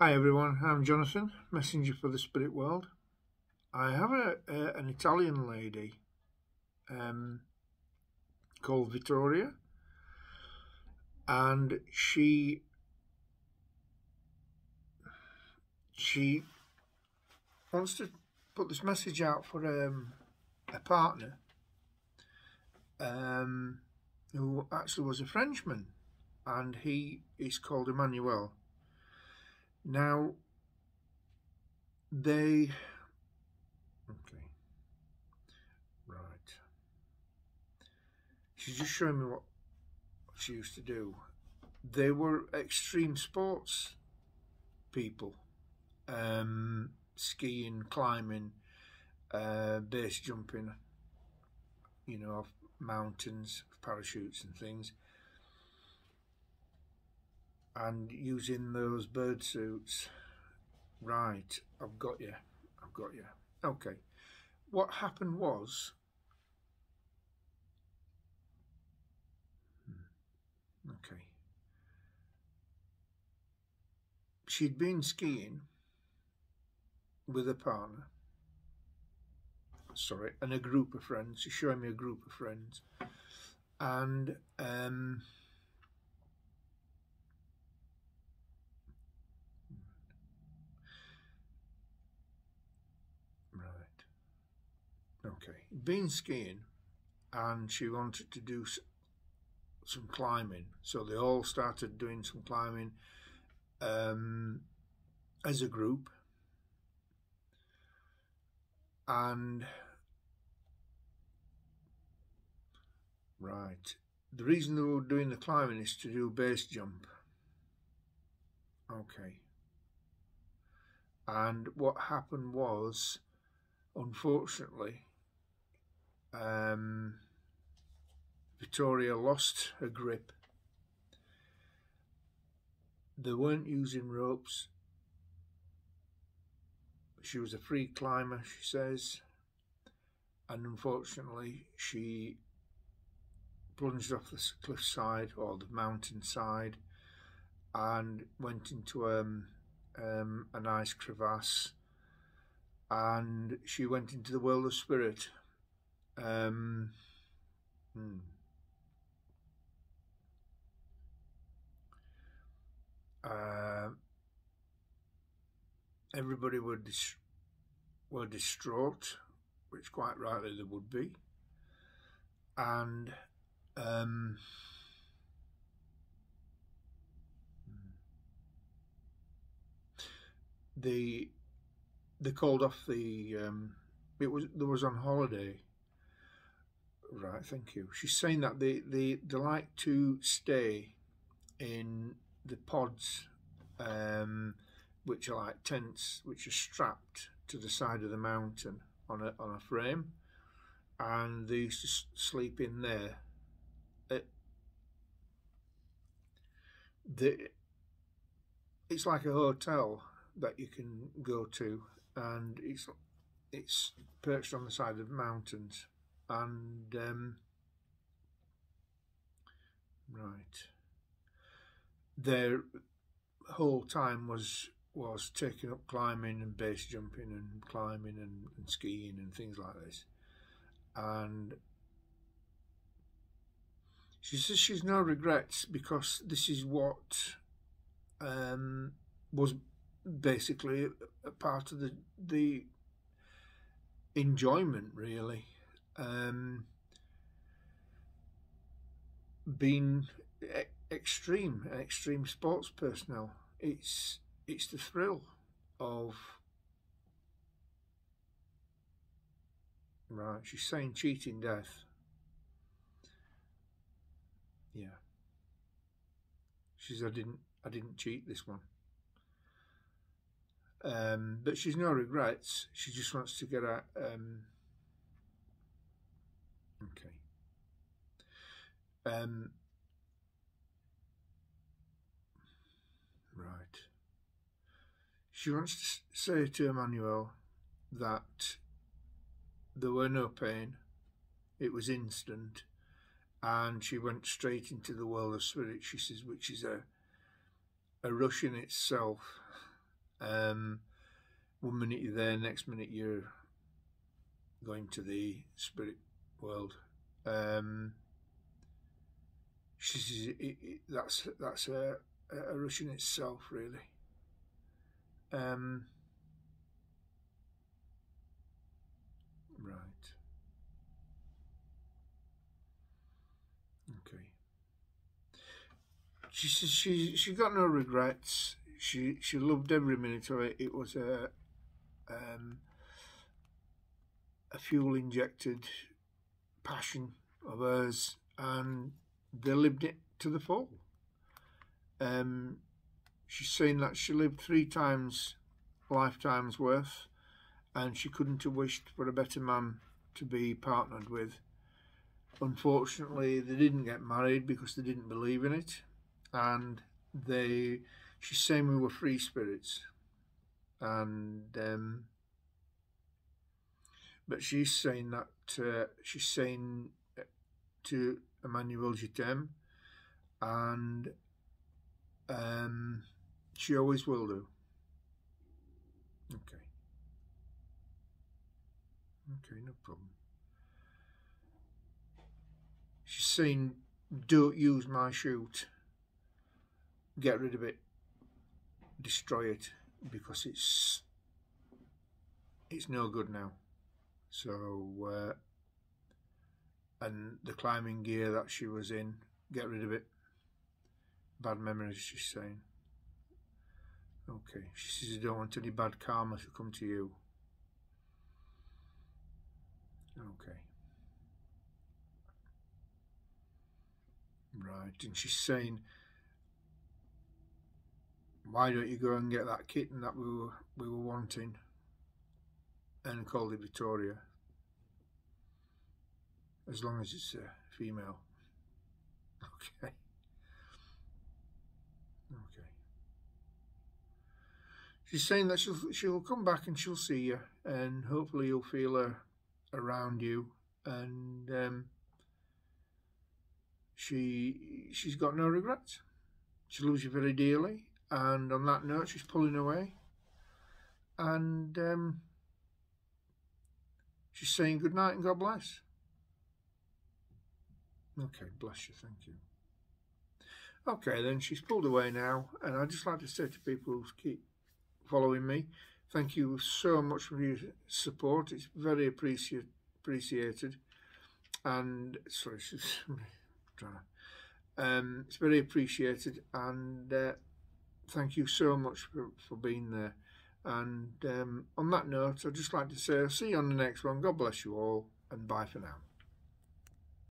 Hi everyone, I'm Jonathan, messenger for the spirit world. I have a, a an Italian lady um, called Vittoria, and she she wants to put this message out for um, a partner um, who actually was a Frenchman, and he is called Emmanuel. Now, they. Okay. Right. She's just showing me what she used to do. They were extreme sports people. Um, skiing, climbing, uh, base jumping, you know, off mountains, parachutes and things and using those bird suits. Right, I've got you. I've got you. Okay. What happened was. Hmm, okay. She'd been skiing with a partner. Sorry, and a group of friends. She's showing me a group of friends. And um, Okay, been skiing and she wanted to do some climbing. So they all started doing some climbing um, as a group. And right, the reason they were doing the climbing is to do base jump. Okay. And what happened was, unfortunately, um, Victoria lost her grip. They weren't using ropes. She was a free climber, she says, and unfortunately, she plunged off the cliffside or the mountain side and went into um, um, a nice crevasse and she went into the world of spirit um, hmm. uh, everybody were, dis were distraught, which quite rightly they would be. And um, the they called off the um, it was there was on holiday Right, thank you. She's saying that they, they, they like to stay in the pods, um, which are like tents, which are strapped to the side of the mountain on a, on a frame. And they used to sleep in there. It, the, it's like a hotel that you can go to and it's it's perched on the side of mountains and um, right. Their whole time was was taking up climbing and base jumping and climbing and, and skiing and things like this. And she says she's no regrets because this is what um, was basically a part of the the enjoyment really um, been e extreme, an extreme sports personnel. It's it's the thrill of right. She's saying cheating death. Yeah. She says I didn't I didn't cheat this one. Um, but she's no regrets. She just wants to get out. Um, Okay. Um, right. She wants to say to Emmanuel that there were no pain, it was instant, and she went straight into the world of spirit, she says, which is a, a rush in itself. Um, one minute you're there, next minute you're going to the spirit world. Um, she says it, it, that's that's a, a rush in itself, really. Um, right. Okay. She says she she got no regrets. She she loved every minute of it. It was a um, a fuel injected passion of hers, and they lived it to the full. Um, she's saying that she lived three times lifetime's worth, and she couldn't have wished for a better man to be partnered with. Unfortunately, they didn't get married because they didn't believe in it, and they. She's saying we were free spirits, and um, but she's saying that uh, she's saying to Emmanuel Jitem, and um, she always will do. Okay. Okay, no problem. She's saying, don't use my chute. Get rid of it. Destroy it because it's it's no good now. So, uh, and the climbing gear that she was in, get rid of it. Bad memories, she's saying. Okay, she says, I don't want any bad karma to come to you. Okay. Right, and she's saying, why don't you go and get that kitten that we were, we were wanting? And called it Victoria. As long as it's a female. Okay. Okay. She's saying that she'll she'll come back and she'll see you and hopefully you'll feel her around you and um, she she's got no regrets. She loves you very dearly and on that note she's pulling away. And um, She's saying good night and God bless. Okay, bless you, thank you. Okay, then she's pulled away now, and I'd just like to say to people who keep following me, thank you so much for your support. It's very appreciate, appreciated, and sorry, she's trying to, um, it's very appreciated, and uh, thank you so much for, for being there. And um, on that note, I'd just like to say see you on the next one. God bless you all, and bye for now.